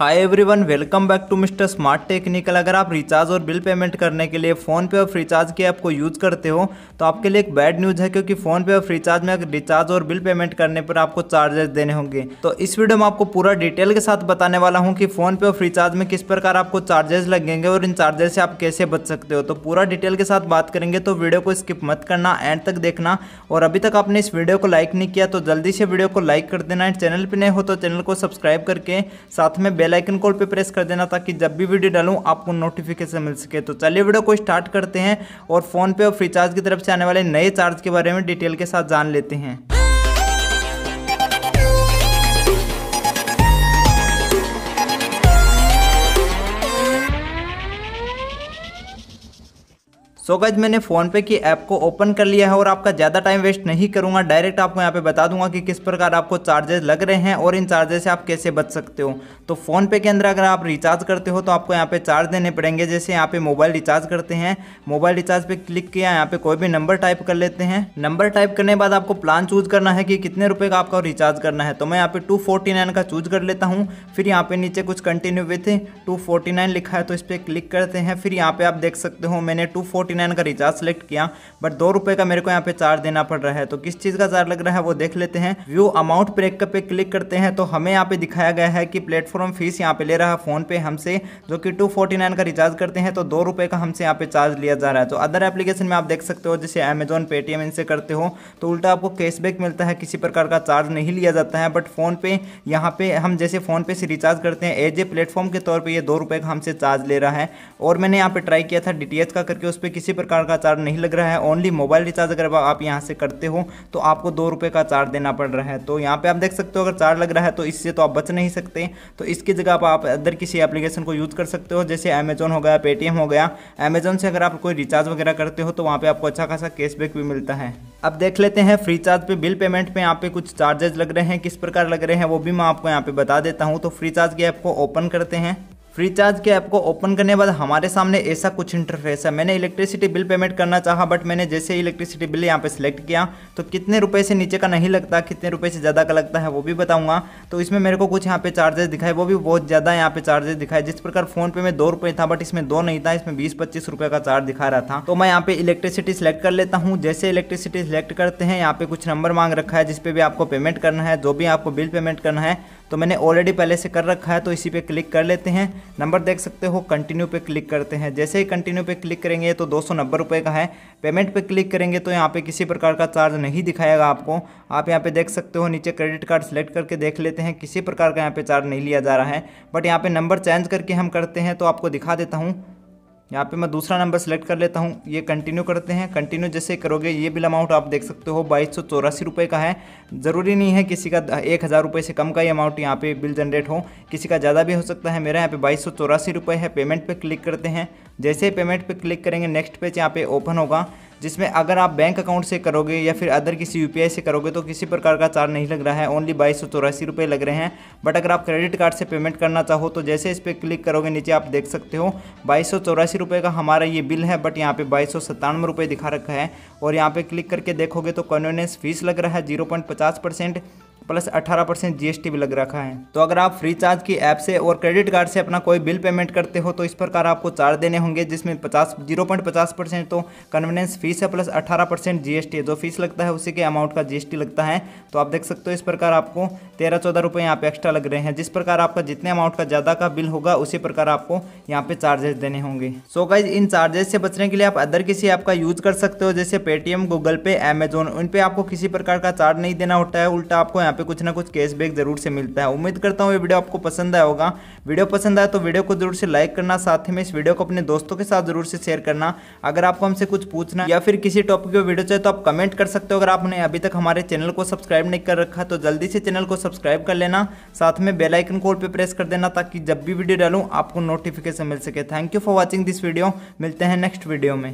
Hi everyone welcome back to Mister Smart Technical अगर आप recharge और बिल पेमेंट करने के लिए फ़ोन पे और फ्रीचार्ज की ऐप को यूज़ करते हो तो आपके लिए एक बैड न्यूज़ है क्योंकि फ़ोन पे और फ्रीचार्ज में अगर रिचार्ज और बिल पेमेंट करने पर आपको चार्जेस देने होंगे। तो इस वीडियो में आपको पूरा डिटेल के साथ बताने वाला हूँ कि फ़ोन पे और फ्रीचार्ज में किस प्रकार आपको चार्जेस लगेंगे और इन चार्जेस से आप कैसे बच सकते हो। तो पूरा डिटेल के साथ बात करेंगे तो वीडियो को स्किप मत करना एंड तक देखना। और अभी तक आपने इस वीडियो को लाइक नहीं किया तो जल्दी से वीडियो को लाइक कर देना। एंड चैनल पर नए हो तो चैनल को सब्सक्राइब करके साथ में बेलाइकन कॉल पे प्रेस प्रेस कर देना ताकि जब भी वीडियो डालूं, आपको नोटिफिकेशन मिल सके। तो चलिए वीडियो को स्टार्ट करते हैं और फ़ोन पे और फ्रीचार्ज की तरफ़ से आने वाले नए चार्ज के बारे में डिटेल के साथ जान लेते हैं। सो so गज मैंने फ़ोनपे की ऐप को ओपन कर लिया है और आपका ज़्यादा टाइम वेस्ट नहीं करूँगा। डायरेक्ट आपको यहाँ पे बता दूँगा कि किस प्रकार आपको चार्जेस लग रहे हैं और इन चार्जेस से आप कैसे बच सकते हो। तो फ़ोनपे के अंदर अगर आप रिचार्ज करते हो तो आपको यहाँ पे चार्ज देने पड़ेंगे। जैसे यहाँ पे मोबाइल रिचार्ज करते हैं मोबाइल रिचार्ज पे क्लिक किया, यहाँ पे कोई भी नंबर टाइप कर लेते हैं। नंबर टाइप करने के बाद आपको प्लान चूज़ करना है कि कितने रुपये का आपका रिचार्ज करना है। तो मैं यहाँ पे टू का चूज़ कर लेता हूँ। फिर यहाँ पे नीचे कुछ कंटिन्यू विथ टू लिखा है तो इस पर क्लिक करते हैं। फिर यहाँ पे आप देख सकते हो, मैंने टू नाइन का रिचार्ज सेलेक्ट किया बट दो रुपए का मेरे को यहाँ पे चार्ज देना पड़ रहा है। तो किस चीज़ का चार्ज लग रहा है वो देख लेते हैं। व्यू अमाउंट ब्रेकअप पे क्लिक करते हैं तो हमें यहाँ पे दिखाया गया है कि प्लेटफॉर्म फ़ीस यहाँ पे ले रहा है फ़ोन पे हमसे, जो कि टू का रिचार्ज करते हैं तो दो का हमसे यहाँ पे चार्ज लिया जा रहा है। तो अदर एप्लीकेशन में आप देख सकते हो, जैसे अमेजोन पेटीएम इनसे करते हो तो उल्टा आपको कैशबैक मिलता है, किसी प्रकार का चार्ज नहीं लिया जाता है बट फ़ोन पे यहाँ पे हम जैसे फ़ोन पे से रिचार्ज करते हैं एज ए प्लेटफॉर्म के तौर पर ये दो रुपए का हमसे चार्ज ले रहा है। और मैंने यहाँ पे ट्राई किया था डी का करके, उस पर किसी प्रकार का चार्ज नहीं लग रहा है ओनली मोबाइल रिचार्ज अगर आप यहाँ से करते हो तो आपको दो रुपये का चार्ज देना पड़ रहा है। तो यहाँ पे आप देख सकते हो, अगर चार्ज लग रहा है तो इससे तो आप बच नहीं सकते। तो इसकी जगह आप अदर किसी एप्लीकेशन को यूज़ कर सकते हो, जैसे अमेजोन हो गया पेटीएम हो गया। अमेजोन से अगर आप कोई रिचार्ज वगैरह करते हो तो वहाँ पर आपको अच्छा खासा कैशबैक भी मिलता है। अब देख लेते हैं फ्री चार्ज पे बिल पेमेंट पे यहाँ पे कुछ चार्जेज लग रहे हैं, किस प्रकार लग रहे हैं, वो भी मैं आपको यहाँ पे बता देता हूँ। तो फ्री चार्ज की ऐप को ओपन करते हैं। फ्री चार्ज के ऐप को ओपन करने बाद हमारे सामने ऐसा कुछ इंटरफेस है। मैंने इलेक्ट्रिसिटी बिल पेमेंट करना चाहा बट मैंने जैसे इलेक्ट्रिसिटी बिल यहाँ पे सिलेक्ट किया तो कितने रुपए से नीचे का नहीं लगता, कितने रुपए से ज़्यादा का लगता है, वो भी बताऊँगा। तो इसमें मेरे को कुछ यहाँ पे चार्जेस दिखाए, वो भी बहुत ज़्यादा यहाँ पे चार्जेस दिखाए। जिस प्रकार फ़ोन पे में दो रुपये था बट इसमें दो नहीं था, इसमें बीस पच्चीस रुपये का चार्ज दिखा रहा था। तो मैं यहाँ पे इलेक्ट्रिसिटी सिलेक्ट कर लेता हूँ। जैसे इलेक्ट्रिसिटी सिलेक्ट करते हैं, यहाँ पे कुछ नंबर मांग रखा है जिसपे भी आपको पेमेंट करना है, जो भी आपको बिल पेमेंट करना है तो मैंने ऑलरेडी पहले से कर रखा है तो इसी पे क्लिक कर लेते हैं। नंबर देख सकते हो कंटिन्यू पे क्लिक करते हैं। जैसे ही कंटिन्यू पे क्लिक करेंगे तो दो सौ का है। पेमेंट पे क्लिक करेंगे तो यहाँ पे किसी प्रकार का चार्ज नहीं दिखाएगा आपको। आप यहाँ पे देख सकते हो, नीचे क्रेडिट कार्ड सेलेक्ट करके देख लेते हैं। किसी प्रकार का यहाँ पे चार्ज नहीं लिया जा रहा है। बट यहाँ पे नंबर चेंज करके हम करते हैं तो आपको दिखा देता हूँ। यहाँ पे मैं दूसरा नंबर सेलेक्ट कर लेता हूँ। ये कंटिन्यू करते हैं। कंटिन्यू जैसे करोगे, ये बिल अमाउंट आप देख सकते हो, बाईस सौ चौरासी रुपये का है। ज़रूरी नहीं है किसी का एक हज़ार रुपये से कम का ही अमाउंट यहाँ पे बिल जनरेट हो। किसी का ज़्यादा भी हो सकता है। मेरा यहाँ पे बाईस सौ चौरासी रुपये है। पेमेंट पे क्लिक करते हैं। जैसे ही पेमेंट पे क्लिक करेंगे नेक्स्ट पेज यहाँ पर ओपन होगा। जिसमें अगर आप बैंक अकाउंट से करोगे या फिर अदर किसी यूपीआई से करोगे तो किसी प्रकार का चार्ज नहीं लग रहा है। ओनली बाईस सौ चौरासी रुपये लग रहे हैं। बट अगर आप क्रेडिट कार्ड से पेमेंट करना चाहो तो जैसे इस पर क्लिक करोगे, नीचे आप देख सकते हो, बाईस सौ चौरासी रुपये का हमारा ये बिल है बट यहाँ पे बाईस सौ सत्तानवे रुपये दिखा रखा है। और यहाँ पर क्लिक करके देखोगे तो कन्वीनियंस फ़ीस लग रहा है ज़ीरो पॉइंट पचास परसेंट प्लस 18 परसेंट जीएसटी भी लग रखा है। तो अगर आप फ्री चार्ज की ऐप से और क्रेडिट कार्ड से अपना कोई बिल पेमेंट करते हो तो इस प्रकार आपको चार्ज देने होंगे, जिसमें 50 ज़ीरो पॉइंट पचास परसेंट तो कन्वीनियंस फ़ीस है प्लस 18 परसेंट जी जो फ़ीस लगता है, उसी के अमाउंट का जीएसटी लगता है। तो आप देख सकते हो, इस प्रकार आपको तेरह चौदह रुपये यहाँ पे एक्स्ट्रा लग रहे हैं। जिस प्रकार आपका जितने अमाउंट का ज़्यादा का बिल होगा, उसी प्रकार आपको यहाँ पे चार्जेस देने होंगे। सो गाइज़ इन चार्जेस से बचने के लिए आप अदर किसी ऐप का यूज़ कर सकते हो, जैसे पेटीएम गूगल पे अमेजोन उन पर आपको किसी प्रकार का चार्ज नहीं देना होता है। उल्टा आपको यहाँ पे कुछ ना कुछ कैश कैशबैक ज़रूर से मिलता है। उम्मीद करता हूँ ये वीडियो आपको पसंद आया होगा। वीडियो पसंद आया तो वीडियो को ज़रूर से लाइक करना, साथ ही में इस वीडियो को अपने दोस्तों के साथ ज़रूर से शेयर करना। अगर आपको हमसे कुछ पूछना या फिर किसी टॉपिक पर वीडियो चाहिए तो आप कमेंट कर सकते हो। अगर आपने अभी तक हमारे चैनल को सब्सक्राइब नहीं कर रखा तो जल्दी से चैनल को सब्सक्राइब कर लेना। साथ में बेलाइकन कोड पर प्रेस कर देना ताकि जब भी वीडियो डालूँ आपको नोटिफिकेशन मिल सके। Thank you for watching this video मिलते हैं नेक्स्ट वीडियो में।